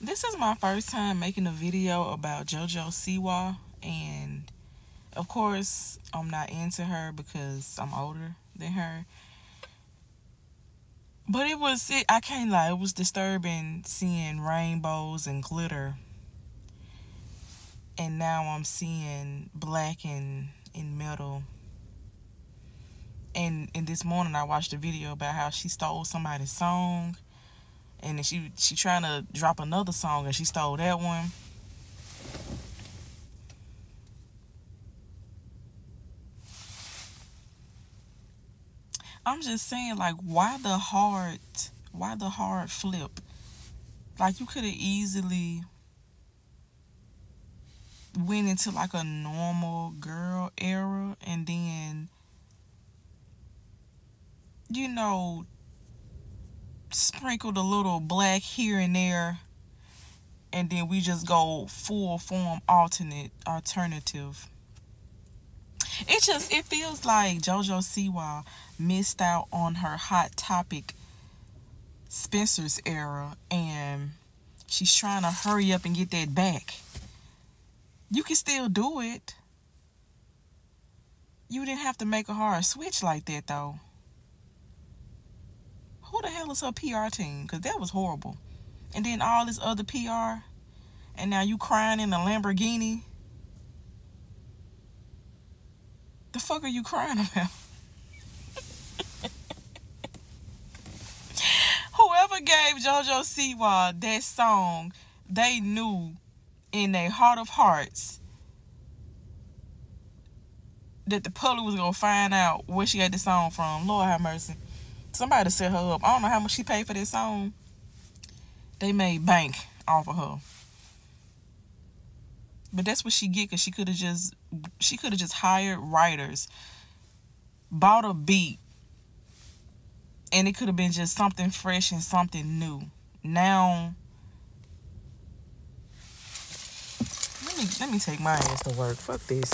This is my first time making a video about JoJo Siwa and of course I'm not into her because I'm older than her. But it was it, I can't lie, it was disturbing seeing rainbows and glitter. And now I'm seeing black and in metal. And and this morning I watched a video about how she stole somebody's song and then she she trying to drop another song and she stole that one. I'm just saying like why the hard why the hard flip? Like you could have easily went into like a normal girl era and then you know sprinkled a little black here and there and then we just go full form alternate alternative. It just it feels like jojo siwa missed out on her hot topic spencer's era and she's trying to hurry up and get that back. You can still do it. You didn't have to make a hard switch like that though who the hell is her PR team? Because that was horrible. And then all this other PR. And now you crying in a Lamborghini. The fuck are you crying about? Whoever gave JoJo Siwa that song, they knew in their heart of hearts that the public was gonna find out where she got the song from. Lord have mercy. Somebody set her up. I don't know how much she paid for this song. They made bank off of her. But that's what she get because she could have just she could have just hired writers, bought a beat, and it could have been just something fresh and something new. Now let me let me take my ass to work. Fuck this.